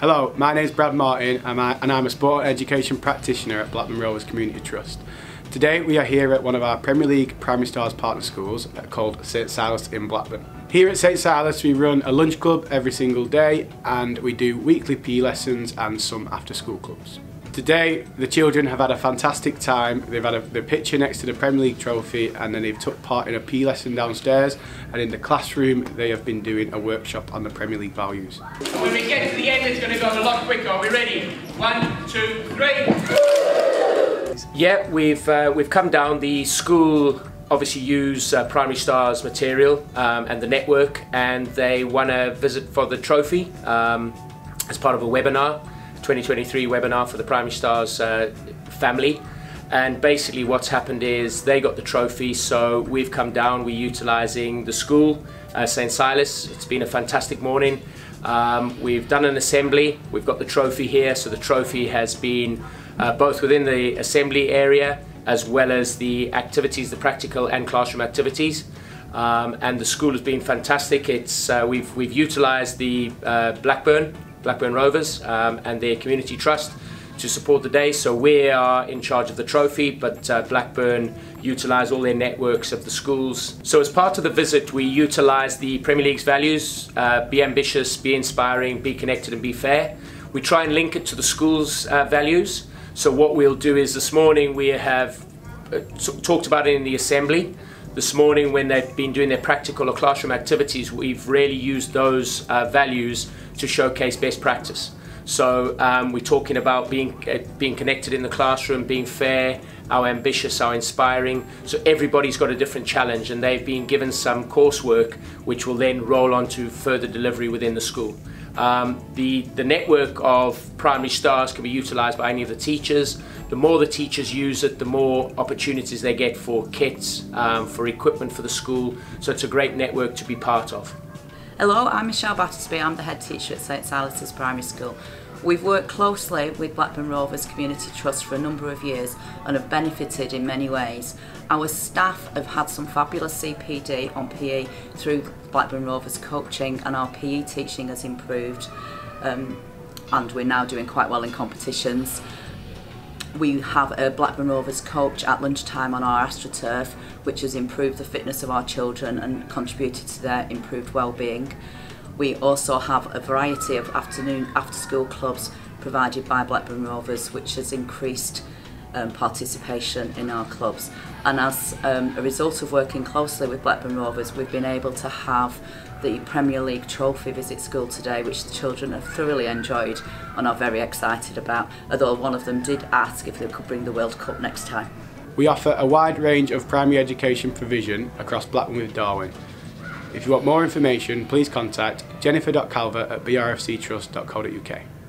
Hello, my name is Brad Martin and I'm a sport education practitioner at Blackburn Rovers Community Trust. Today we are here at one of our Premier League Primary Stars partner schools uh, called St Silas in Blackburn. Here at St Silas we run a lunch club every single day and we do weekly PE lessons and some after school clubs. Today, the children have had a fantastic time. They've had a, the picture next to the Premier League trophy and then they've took part in a PE lesson downstairs and in the classroom they have been doing a workshop on the Premier League values. when we get to the end it's going to go a lot quicker. Are we ready? One, two, three. Yeah, we've, uh, we've come down. The school obviously use uh, Primary Stars material um, and the network and they want to visit for the trophy um, as part of a webinar. 2023 webinar for the Primary Stars uh, family. And basically what's happened is they got the trophy, so we've come down, we're utilising the school, uh, St. Silas. It's been a fantastic morning. Um, we've done an assembly, we've got the trophy here, so the trophy has been uh, both within the assembly area as well as the activities, the practical and classroom activities. Um, and the school has been fantastic. It's, uh, we've, we've utilised the uh, Blackburn Blackburn Rovers um, and their community trust to support the day. So we are in charge of the trophy, but uh, Blackburn utilise all their networks of the schools. So as part of the visit, we utilise the Premier League's values, uh, be ambitious, be inspiring, be connected and be fair. We try and link it to the school's uh, values. So what we'll do is this morning we have uh, talked about it in the assembly. This morning when they've been doing their practical or classroom activities, we've really used those uh, values to showcase best practice. So um, we're talking about being, uh, being connected in the classroom, being fair, how ambitious, how inspiring. So everybody's got a different challenge and they've been given some coursework which will then roll on to further delivery within the school. Um, the, the network of primary stars can be utilised by any of the teachers. The more the teachers use it, the more opportunities they get for kits, um, for equipment for the school. So it's a great network to be part of. Hello, I'm Michele Battersby. I'm the head teacher at St Silas's Primary School. We've worked closely with Blackburn Rovers Community Trust for a number of years and have benefited in many ways. Our staff have had some fabulous CPD on PE through Blackburn Rovers coaching and our PE teaching has improved um, and we're now doing quite well in competitions. We have a Blackburn Rovers coach at lunchtime on our AstroTurf which has improved the fitness of our children and contributed to their improved well-being. We also have a variety of afternoon after school clubs provided by Blackburn Rovers which has increased um, participation in our clubs and as um, a result of working closely with Blackburn Rovers we've been able to have the Premier League trophy visit school today which the children have thoroughly enjoyed and are very excited about although one of them did ask if they could bring the World Cup next time. We offer a wide range of primary education provision across Blackburn with Darwen if you want more information, please contact jennifer.calvert at brfctrust.co.uk.